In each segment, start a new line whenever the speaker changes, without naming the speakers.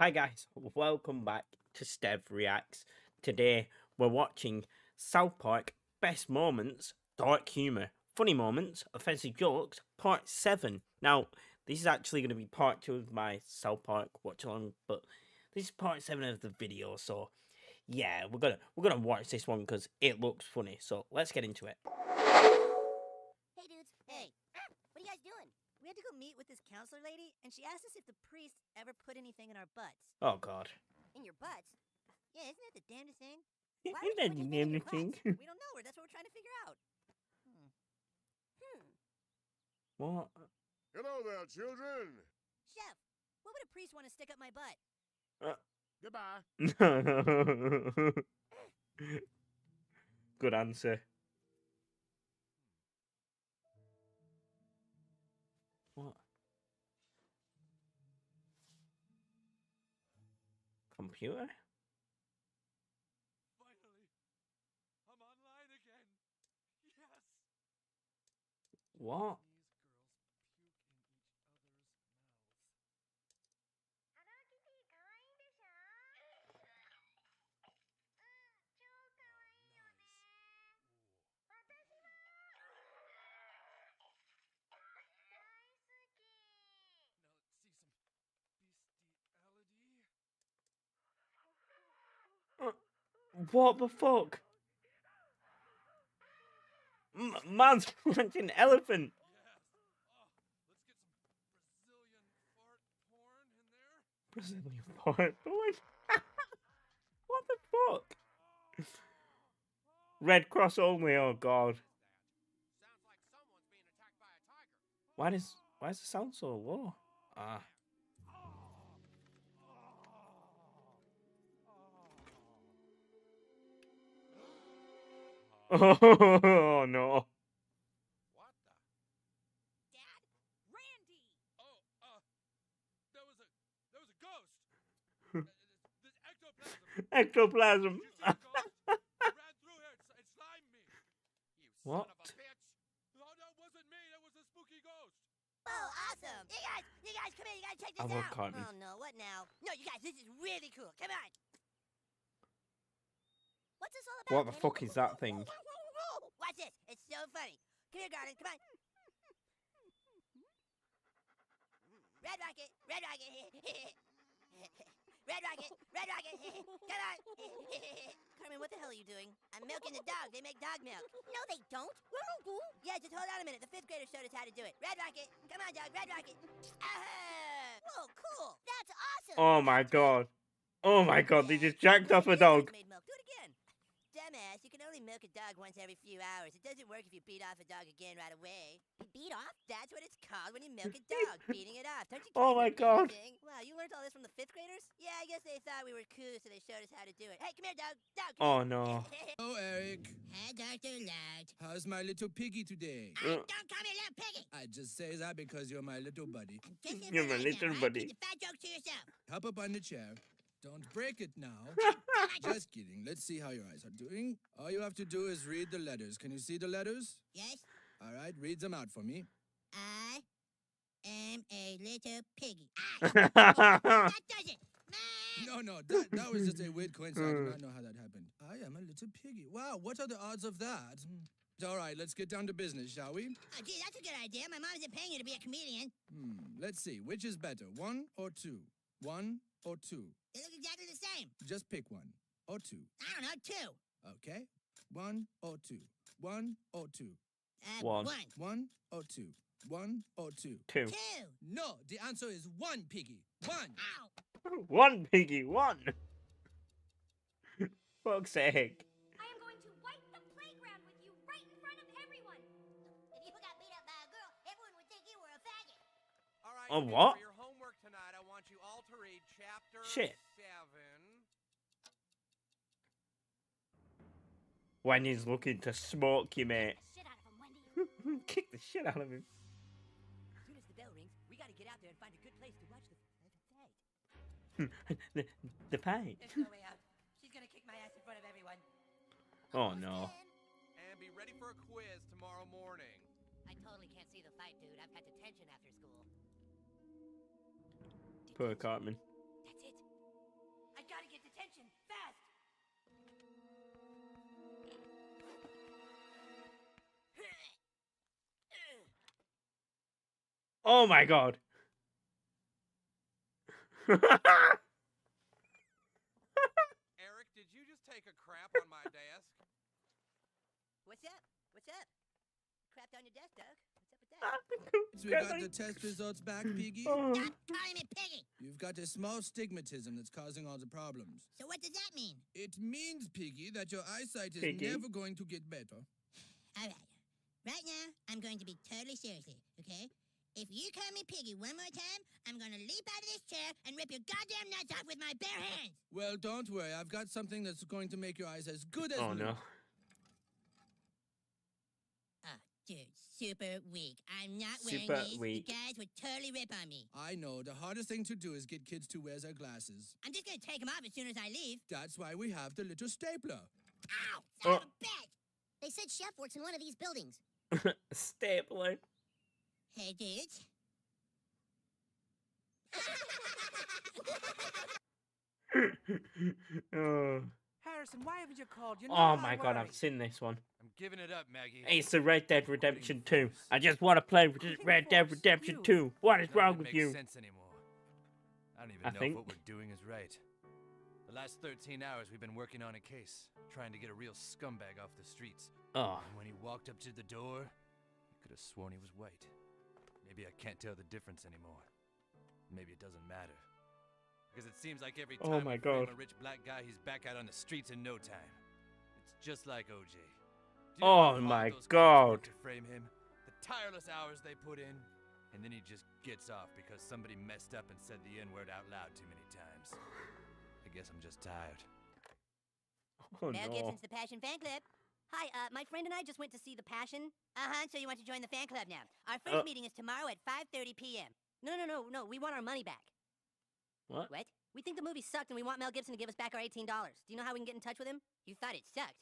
Hi guys, welcome back to Stev Reacts. Today we're watching South Park Best Moments, Dark Humour, Funny Moments, Offensive Jokes, Part 7. Now, this is actually going to be part 2 of my South Park watch along, but this is part 7 of the video, so yeah, we're gonna we're gonna watch this one because it looks funny. So let's get into it.
Hey, dudes. Hey. What are you guys doing? We had to go meet with this counselor lady, and she asked us if the priest ever put anything in our butts.
Oh god.
In your butts? Yeah, isn't that the damnedest thing?
Isn't
Why would you
that
put
the
anything
damnedest thing?
We don't know. Where that's what we're trying to figure out. Hmm. Hmm.
What?
Hello there, children.
Chef, what would a priest want to stick up my butt?
Goodbye.
Good answer. What? Computer?
Finally, I'm online again. Yes.
What?
These girls puke in each other's mouths. Now let's see some bestiality.
What the fuck? M- man's punching elephant.
Brazilian fart porn
what the fuck? Red Cross only. Oh god. Why does why does the sound so low? Ah. Oh no.
What the?
Dad? Randy!
Oh, uh, there was a there was a ghost. Uh, this ectoplasm.
Ectoplasm.
You see the ghost? It ran through here and, slimed me. You
What?
son of a bitch. No, that wasn't me. That was a spooky ghost.
Oh, awesome! You guys, you guys, come here. You gotta check this
I
out.
Cartman.
Oh no, what now? No, you guys, this is really cool. Come on. What's this all about?
What the fuck is that thing?
Watch this. It's so funny. Come here, Garden. Come on. Red Rocket. Red Rocket. Red Rocket. Red Rocket. Come on. Cartman, what the hell are you doing? I'm milking the dog. They make dog milk. No, they don't. Yeah, just hold on a minute. The fifth grader showed us how to do it. Red Rocket. Come on, dog. Red Rocket. Ah! Oh, cool. That's awesome.
Oh my god. Oh my god, they just jacked off a dog.
Made milk. Do it again. Dumbass, you can only milk a dog once every few hours. It doesn't work if you beat off a dog again right away. Beat off? That's what it's called when you milk a dog, beating it off. Don't you
Oh my God.
anything? Wow, you learned all this from the fifth graders? Yeah, I guess they thought we were cool, so they showed us how to do it. Hey, come here, dog. Dog. come
Oh no.
Oh, Eric.
Hi, Dr. Loud.
How's my little piggy today?
Uh.
don't call me little piggy.
I just say that because you're my little buddy.
You're my little buddy.
The fat jokes to yourself.
Hop up on the chair. Don't break it now. Just kidding. Let's see how your eyes are doing. All you have to do is read the letters. Can you see the letters?
Yes,
All right, read them out for me.
I am a little piggy. Ah, that does it.
No, no, that, that was just a weird coincidence. I do not know how that happened. I am a little piggy. Wow, what are the odds of that? Hmm. All right, let's get down to business, shall we?
Oh, gee, that's a good idea. My mom isn't paying you to be a comedian.
Hmm, let's see. Which is better, one or two? One or two?
They look exactly the same.
Just pick one. Or two.
I don't know, two.
Okay? One or two. One or two.
Uh,
One.
One.
One or two. One or two.
Two.
Two.
No, the answer is one, Piggy. One.
Ow.
One piggy, one. Fuck's sake.
I am going to wipe the playground with you right in front of everyone.
If you got beat up by a girl, everyone would think you were a faggot.
All right.
What?
For your homework tonight, I want you all to read chapter
Shit. When he's looking to smoke you, mate.
Shit out of him, Wendy.
Kick the shit out of him.
As soon as the bell rings, we gotta get out there and find a good place to watch the, the fight.
the, the paint.
There's no way out. She's gonna kick my ass in front of everyone.
Oh no.
And be ready for a quiz tomorrow morning.
I totally can't see the fight, dude. I've got detention after school.
Poor Cartman.
That's it.
Oh my god.
Eric, did you just take a crap on my desk?
What's up? What's up? Crapped on your desk, Doug. What's up with that?
So We got the test results back, oh. Piggy.
Oh.
Stop calling me Piggy!
You've got a small stigmatism that's causing all the problems.
So what does that mean?
It means, Piggy, that your eyesight is
Piggy?
never going to get better.
Alright. Right now, I'm going to be totally serious here, okay? If you call me Piggy one more time, I'm gonna leap out of this chair and rip your goddamn nuts off with my bare hands!
Well, don't worry. I've got something that's going to make your eyes as good as
Oh
new.
no.
Oh, dude, super weak. I'm not wearing
Super
these.
weak.
You guys would totally rip on me.
I know. The hardest thing to do is get kids to wear their glasses.
I'm just gonna take them off as soon as I leave.
That's why we have the little stapler.
Ow! Son of
Oh.
a bitch! They said Chef works in one of these buildings.
Stapler.
Hey, dudes.
oh.
Harrison, why haven't you called? You know
oh my god. I've seen this one.
I'm giving it up, Maggie.
It's the Red Dead Redemption 2. I just want to play Red-
Looking
Red Dead Redemption
you.
2. What is
None
wrong with you?
sense anymore. I don't even
I
know
think-
if what we're doing is right. The last 13 hours we've been working on a case, trying to get a real scumbag off the streets.
Oh,
And when he walked up to the door, I could have sworn he was white. Maybe I can't tell the difference anymore. Maybe it doesn't matter. Because it seems like every
Oh
time
my
frame
God.
a rich black guy, he's back out on the streets in no time. It's just like OJ. Do you
oh
know Oh
my
those cops worked
God.
To frame him, the tireless hours they put in, and then he just gets off because somebody messed up and said the N word out loud too many times. I guess I'm just tired.
oh
Mel
no.
Gibson's The Passion Fan Club. Hi, uh, my friend and I just went to see The Passion. Uh-huh, so you want to join the fan club now. Our first
Uh.
meeting is tomorrow at 5.30 p.m. No, no, no, no, we want our money back.
What?
What? We think the movie sucked and we want Mel Gibson to give us back our $18. Do you know how we can get in touch with him? You thought it sucked.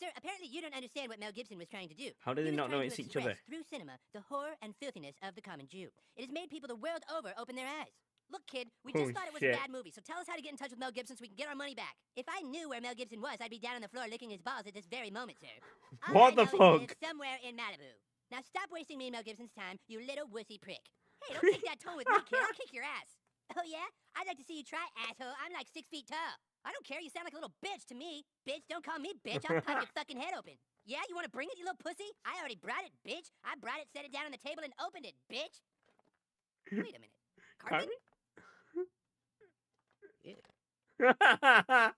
Sir, apparently you don't understand what Mel Gibson was trying to do.
How do they not know it's each other?
Through cinema, the horror and filthiness of the common Jew. It has made people the world over open their eyes. Look, kid, we just
Holy
thought it was
shit.
a bad movie, so tell us how to get in touch with Mel Gibson so we can get our money back. If I knew where Mel Gibson was, I'd be down on the floor licking his balls at this very moment, sir. All
What the fuck?
somewhere in Malibu. Now stop wasting me and Mel Gibson's time, you little wussy prick. Hey, don't take that tone with me, kid. I'll kick your ass. Oh yeah? I'd like to see you try, asshole. I'm like six feet tall. I don't care. You sound like a little bitch to me. Bitch, don't call me bitch. I'll pop your fucking head open. Yeah, you want to bring it, you little pussy? I already brought it, bitch. I brought it, set it down on the table, and opened it, bitch. Wait a minute. Cartman?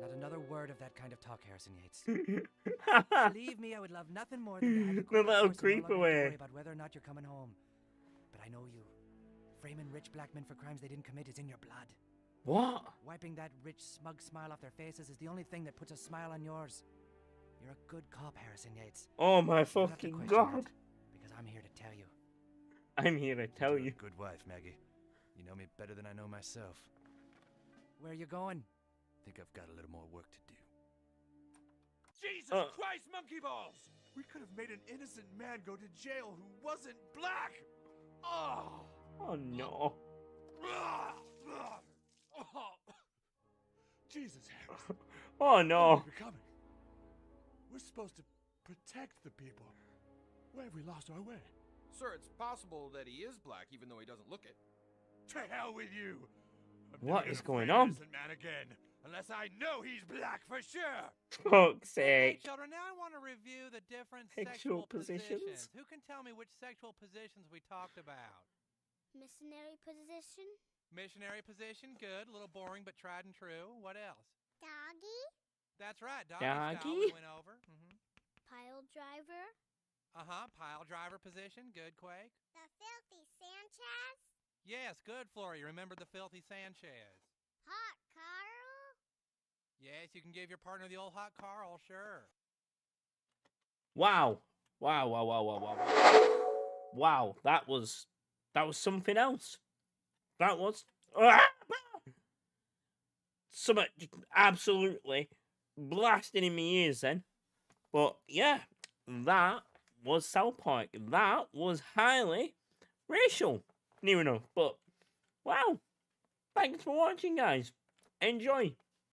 Not another word of that kind of talk, Harrison Yates. Believe me, I would love nothing more than to
The little creep
longer have to
away.
worry about whether or not you're coming home. But I know you. Framing rich black men for crimes they didn't commit is in your blood.
what?
Wiping that rich, smug smile off their faces is the only thing that puts a smile on yours. You're a good cop, Harrison Yates.
Oh my
You don't have to
fucking god.
because I'm here to tell you.
I'm here to tell you.
good wife, Maggie. You know me better than I know myself. Where are you going? I think I've got a little more work to do.
Jesus
Uh.
Christ, monkey balls! We could have made an innocent man go to jail who wasn't black! Oh!
Oh no.
Oh! Jesus, Harrison.
Oh
What
no.
are we becoming? We're supposed to protect the people. Where have we lost our way?
Sir, it's possible that he is black, even though he doesn't look it.
To hell with you! I'm
What
never
is
gonna
going
frame an
on?
innocent man again, unless I know he's black for sure.
Fuck's
Okay,
sake.
children, now I want to review the different
Sexual
sexual,
positions?
positions. Who can tell me which sexual positions we talked about?
Missionary position?
Missionary position, good. A little boring, but tried and true. What else?
Doggy?
That's right, doggy, style we
Doggy?
went over. hmm
Pile driver?
Uh-huh, pile driver position, good, Quake.
The filthy Sanchez?
Yes, good, Florrie. Remember the filthy Sanchez.
Hot Carl?
Yes, you can give your partner the old hot Carl, sure.
Wow. Wow, wow, wow, wow, wow. wow. Wow, that was that was something else. That was ah, ah. something absolutely blasting in my ears then. But yeah, that was South Park. That was highly racial. Near enough. But wow. Thanks for watching guys. Enjoy.